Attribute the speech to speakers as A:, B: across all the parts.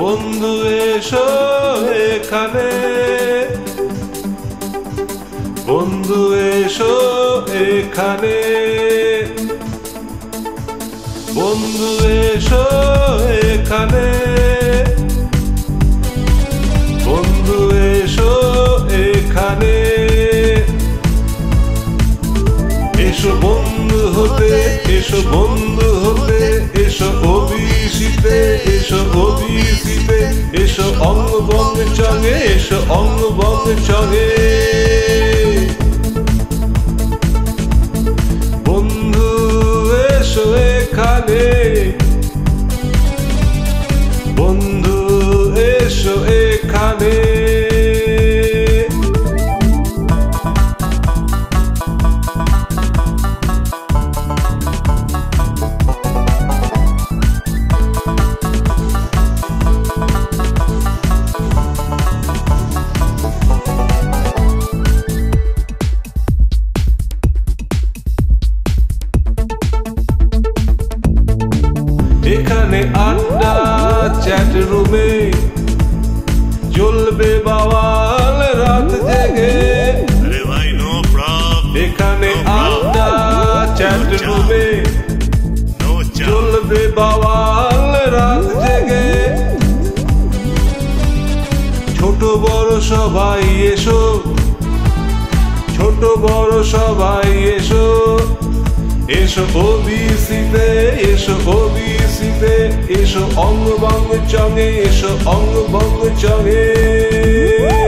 A: বন্ধু এসো এখানে। বন্ধু এসো এখানে। বন্ধু এসো এখানে। এসো অঙ্গ বঙ্গ চঙে এসো অঙ্গ বঙ্গ চঙে বন্ধু রুমে চলবে বাবাল রাত জেগে। এখানে আড্ডা চ্যাট রুমে চলবে বাবাল রাত জেগে। ছোট বড় সবাই এসো ছোট বড় সবাই এসো এসো বিসিতে এসো এসো অঙ্গ বঙ্গ চঙে এসো অঙ্গ বঙ্গ চঙে।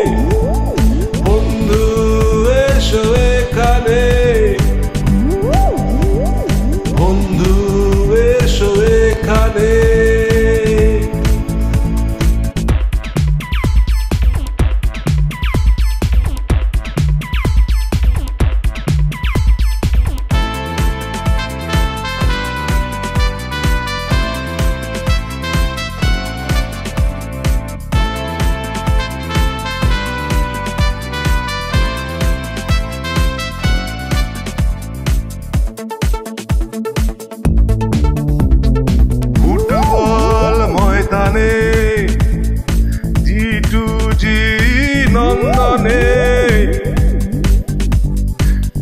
A: নন্দনে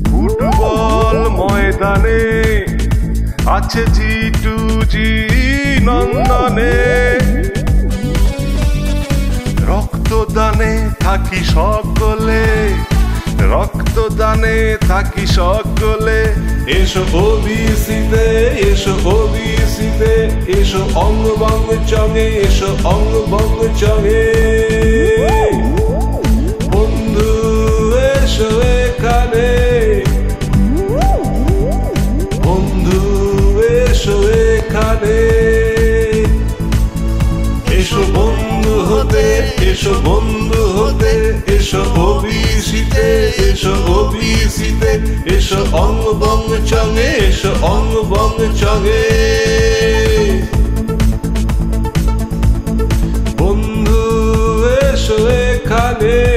A: ফুটবল ময়দানে আছে জি টু জি নন্দনে। রক্তদানে থাকি সকলে, রক্তদানে থাকি সকলে। এসো ওবিসিতে এসো ওবিসিতে, এসো অঙ্গ বঙ্গ চঙে, এসো অঙ্গ বঙ্গ চঙে। এসো ওবিসিতে এসো অঙ্গ বঙ্গ চঙে এসো অঙ্গ বঙ্গ চঙে। বন্ধু এসো এখানে।